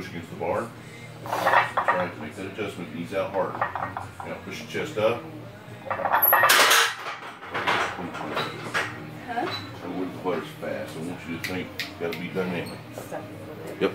push against the bar. Trying to make that adjustment, ease out hard. Now push your chest up. Huh? I wouldn't as fast. I want you to think, gotta be dynamic. Yep.